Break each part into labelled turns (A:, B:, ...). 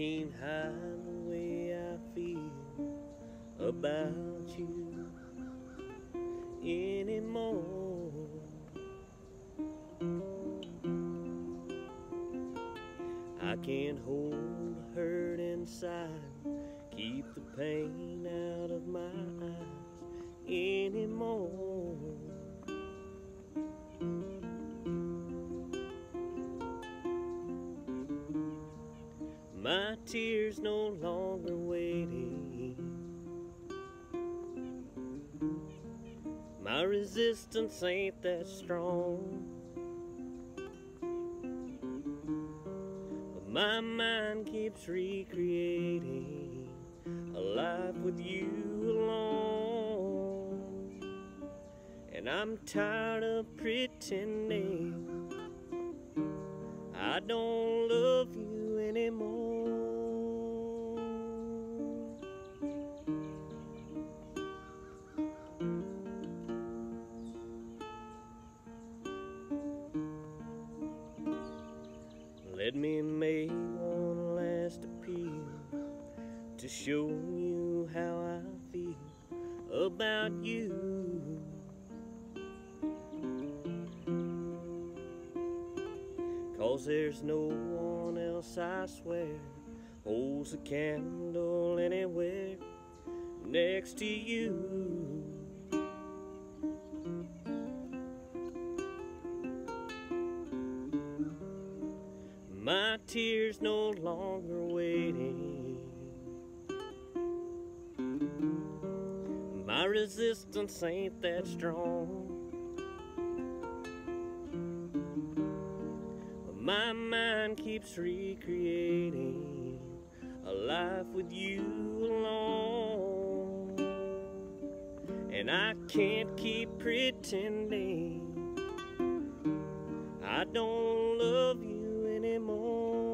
A: can't hide the way I feel about you anymore. I can't hold the hurt inside, keep the pain out of my eyes anymore. My tears no longer waiting. My resistance ain't that strong. But my mind keeps recreating a life with you alone. And I'm tired of pretending I don't love you anymore. No one else, I swear, holds a candle anywhere next to you. My tears no longer waiting. My resistance ain't that strong. My mind keeps recreating a life with you alone. And I can't keep pretending I don't love you anymore.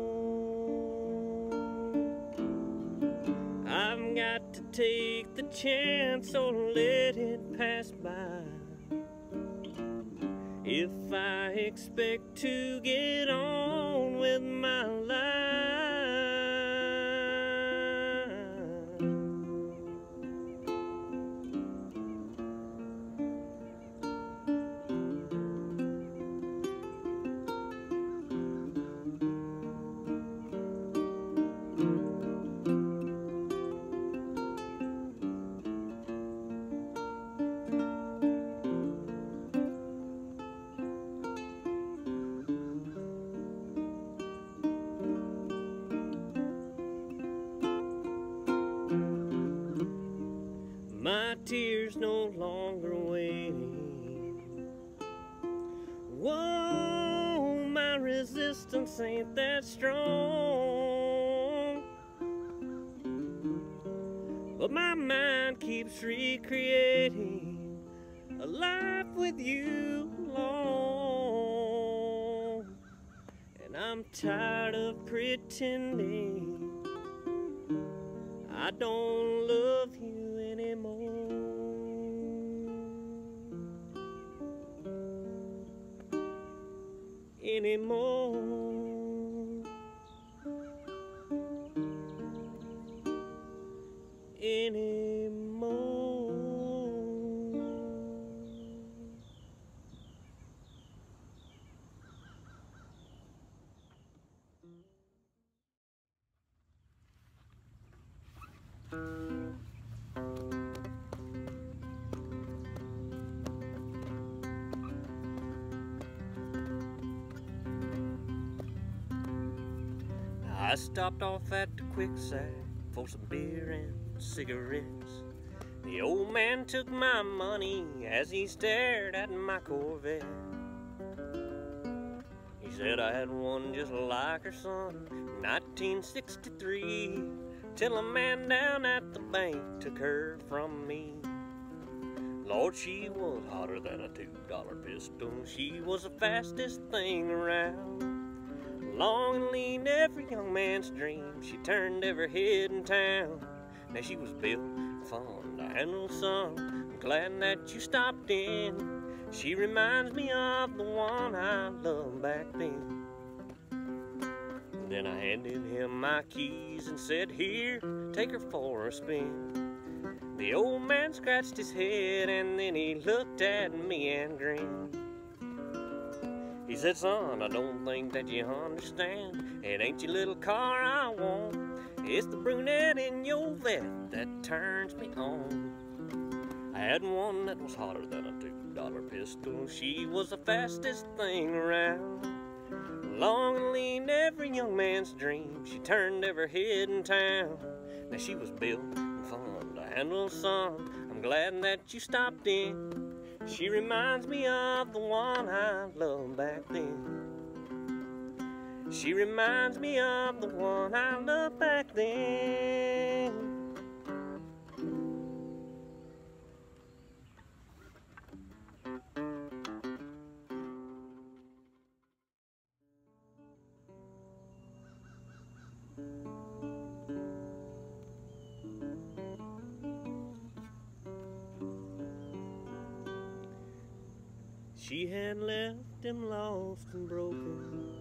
A: I've got to take the chance or let it pass by. If I expect to get on resistance ain't that strong. But my mind keeps recreating a life with you alone. And I'm tired of pretending I don't love you anymore. Anymore. I stopped off at the quicksand for some beer and cigarettes. The old man took my money as he stared at my Corvette. He said I had one just like her son, 1963, till a man down at the bank took her from me. Lord, she was hotter than a two-dollar pistol. She was the fastest thing around. Long and lean, every young man's dream. She turned every head in town. Now she was built fun to handle. I'm glad that you stopped in. She reminds me of the one I loved back then. Then I handed him my keys and said, Here, take her for a spin. The old man scratched his head and then he looked at me and grinned. Said, Son, I don't think that you understand. It ain't your little car I want. It's the brunette in your Vette that turns me on. I had one that was hotter than a two dollar pistol. She was the fastest thing around. Long and lean, every young man's dream. She turned every head in town. Now she was built and fun to handle some. I'm glad that you stopped in. She reminds me of the one I loved back then. She reminds me of the one I loved back then. She had left him lost and broken.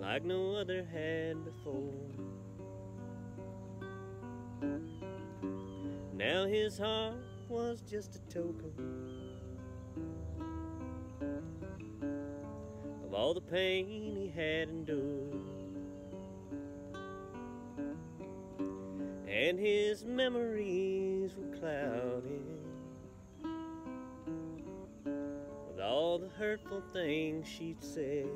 A: Like no other had before. Now his heart was just a token Of all the pain he had endured. And his memories were clouded all the hurtful things she'd said.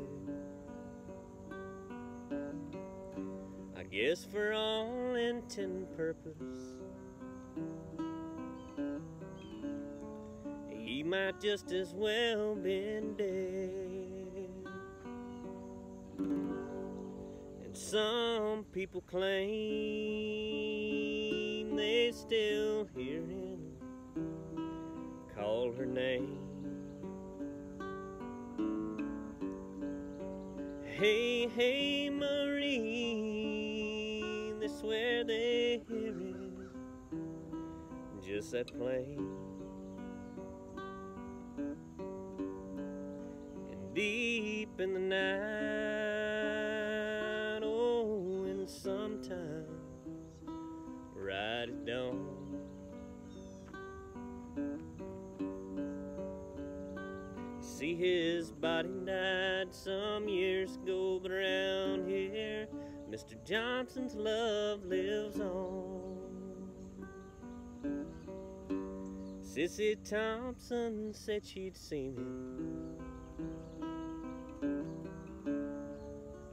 A: I guess for all intent and purpose, he might just as well been dead. And some people claim they still hear him call her name. Hey, hey, Marie, they swear they hear it just that plain. And deep in the night, oh, and sometimes right at dawn. See his body Johnson's love lives on. Sissy Thompson said she'd seen him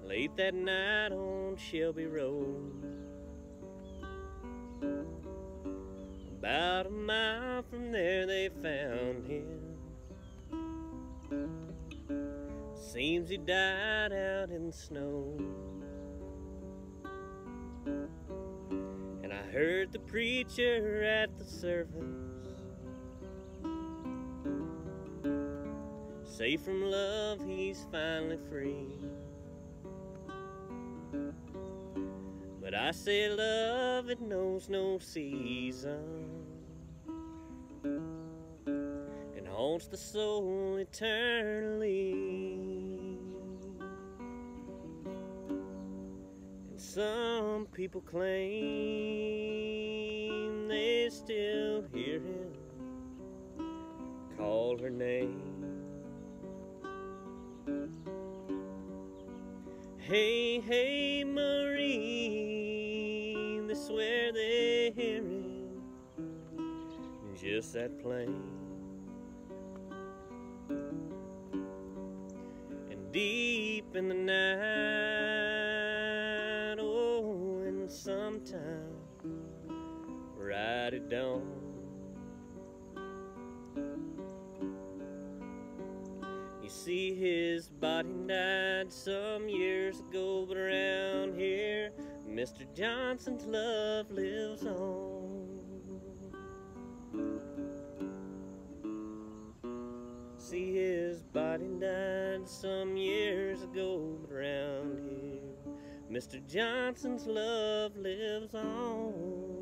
A: late that night on Shelby Road. About a mile from there, they found him. Seems he died out in the snow. Heard the preacher at the service say from love he's finally free. But I say love, it knows no season. And haunts the soul eternally. Some people claim they still hear him call her name. Hey, hey, Marie, they swear they hear him just that plain. And deep in the night, right at dawn. You see, his body died some years ago, but around here, Mr. Johnson's love lives on. See, his body died some years ago, but around here. Mr. Johnson's love lives on.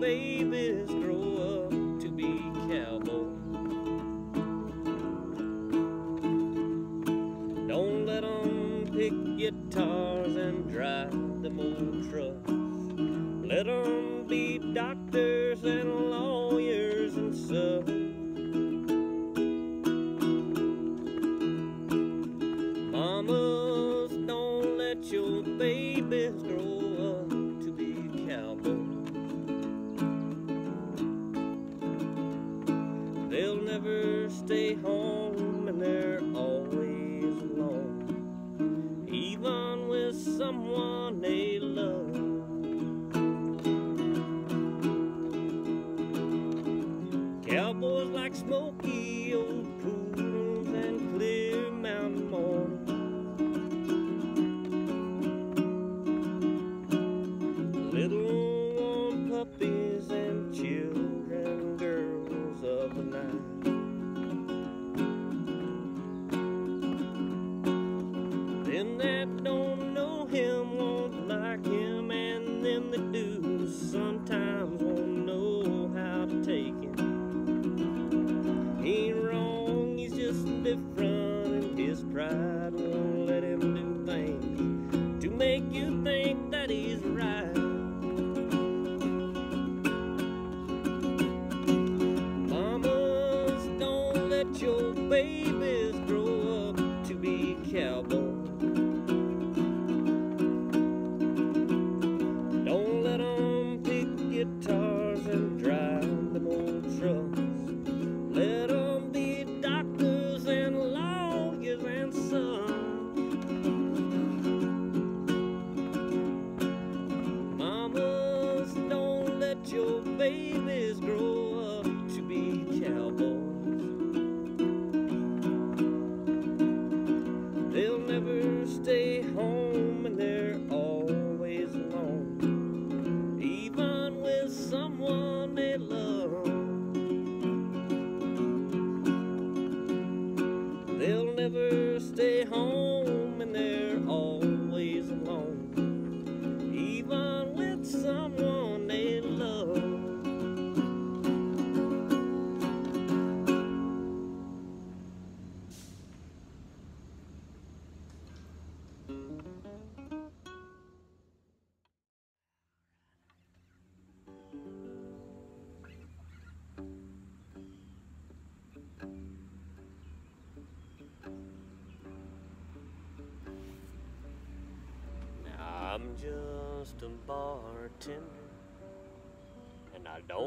A: babies. 没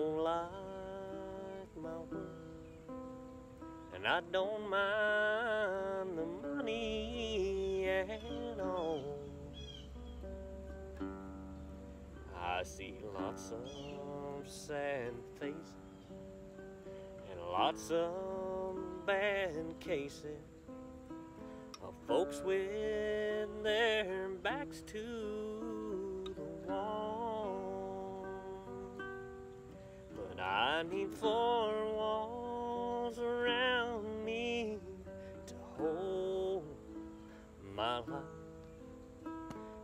A: don't like my work, and I don't mind the money at all. I see lots of sad faces and lots of bad cases of folks with their backs to the wall. I need four walls around me to hold my life,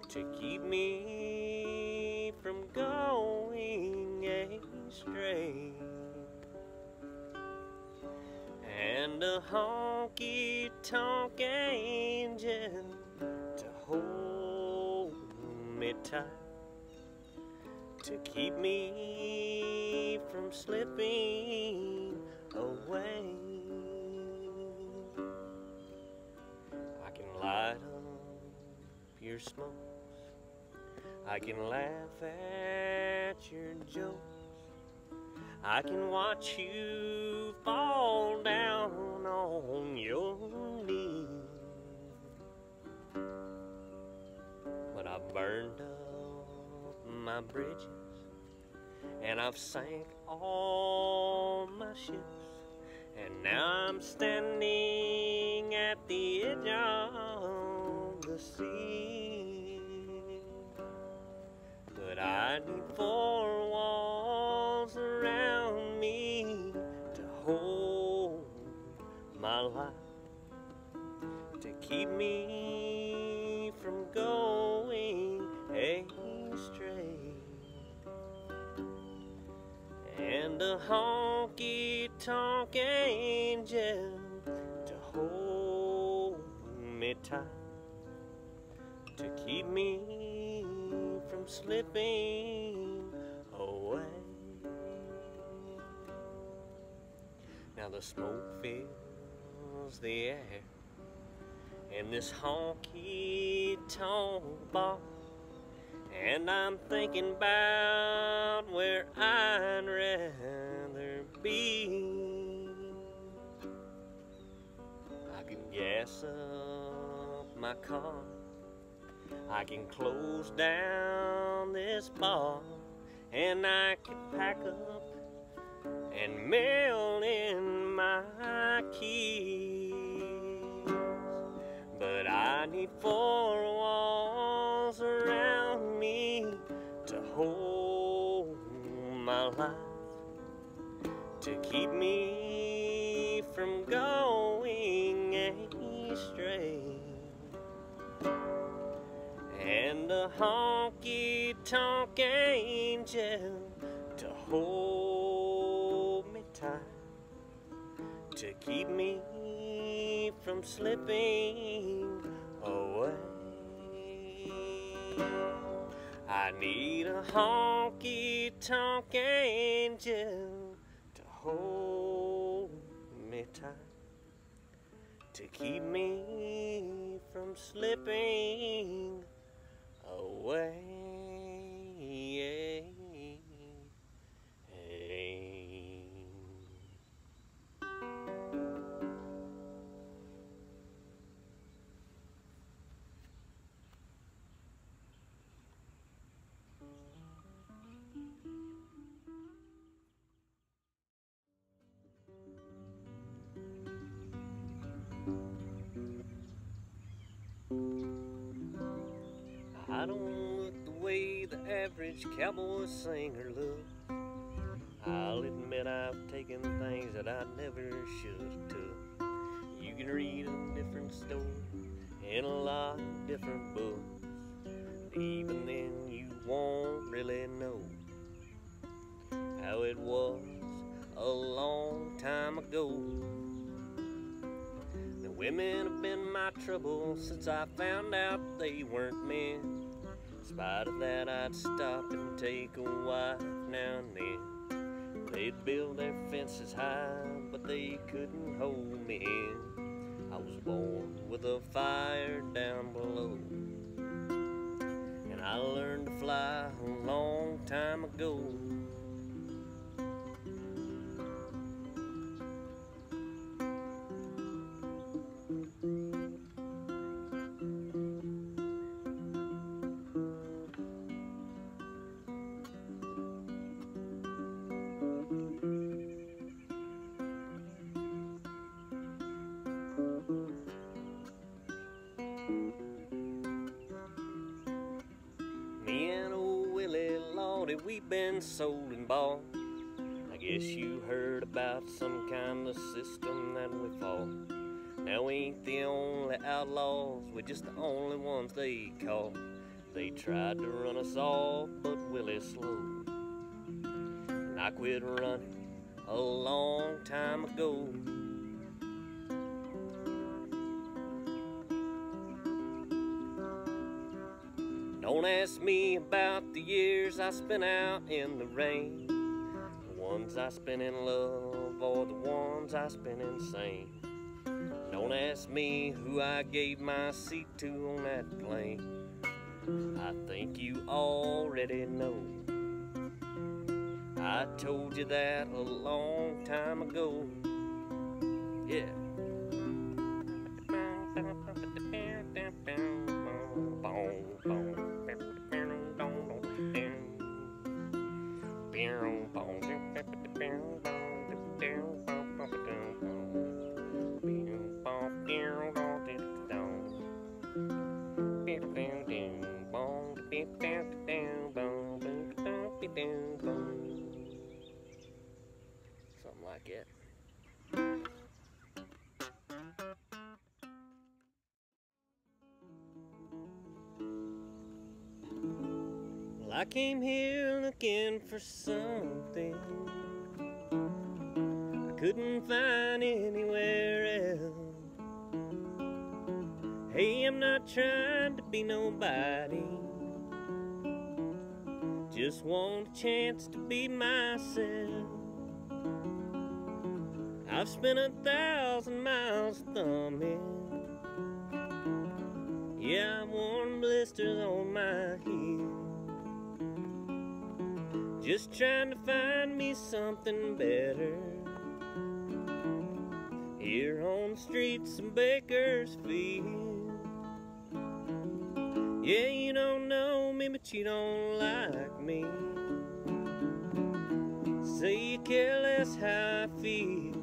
A: to keep me from going astray. And a honky tonk angel to hold me tight, to keep me from slipping away. I can light up your smokes, I can laugh at your jokes, I can watch you fall down on your knees. But I burned up my bridges and I've sank all my ships. And now I'm standing at the edge of the sea. But I need four a honky tonk angel to hold me tight, to keep me from slipping away. Now the smoke fills the air and this honky tonk bar. And I'm thinking about where I'd rather be. I can gas up my car. I can close down this bar. And I can pack up and mail in my keys. But I need four walls to hold my life, to keep me from going astray. And a honky tonk angel to hold me tight, to keep me from slipping away. I need a honky tonk angel to hold me tight, to keep me from slipping away. Cowboy singer look. I'll admit I've taken things that I never should have took. You can read a different story in a lot of different books. But Even then, you won't really know how it was a long time ago. The women have been my trouble since I found out they weren't men. Spite of that, I'd stop and take a wife now and then. They'd build their fences high, but they couldn't hold me in. I was born with a fire down below. And I learned to fly a long time ago. Willie Lordy, we been sold and bought. I guess you heard about some kind of system that we fought. Now we ain't the only outlaws, we're just the only ones they caught. They tried to run us off, but Willie slow. And I quit running a long time ago. Don't ask me about the years I spent out in the rain. The ones I spent in love or the ones I spent insane. Don't ask me who I gave my seat to on that plane. I think you already know. I told you that a long time ago. Yeah. Came here looking for something I couldn't find anywhere else. Hey, I'm not trying to be nobody. Just want a chance to be myself. I've spent a thousand miles thumbing. Yeah, I've worn blisters on my heel. Just trying to find me something better. Here on the streets of Bakersfield. Yeah, you don't know me, but you don't like me. Say you care less how I feel.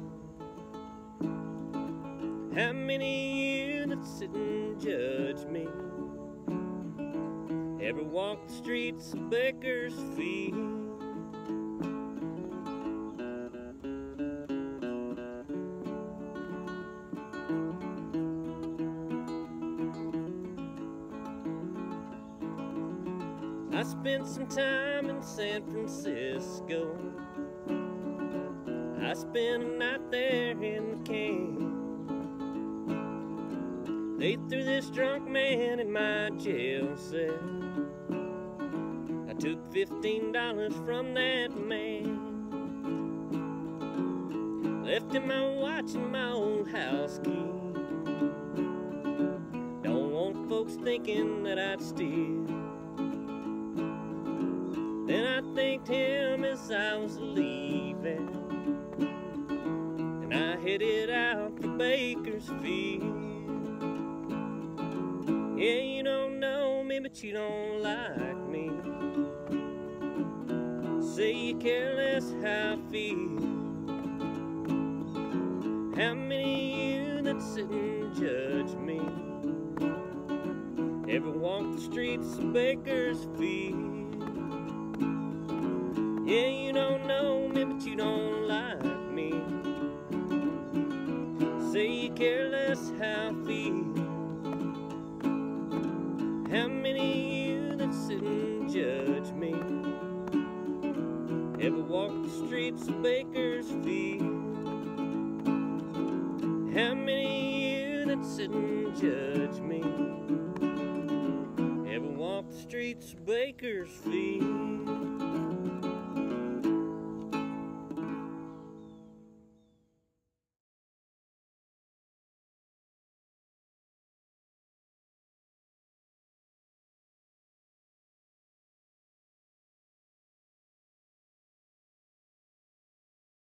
A: How many of you that sit and judge me ever walk the streets of Bakersfield? Some time in San Francisco. I spent a night there in the camp. They threw this drunk man in my jail cell. I took fifteen dollars from that man. Left him my watch and my old house key. Don't want folks thinking that I'd steal. Then I thanked him as I was leaving. And I headed out for Bakersfield. Yeah, you don't know me, but you don't like me. Say you care less how I feel. How many of you that sit and judge me ever walk the streets of Bakersfield? Yeah, you don't know me, but you don't like me. Say you care less how I feel. How many of you that sit and judge me ever walk the streets of Bakersfield? How many of you that sit and judge me ever walk the streets of Bakersfield?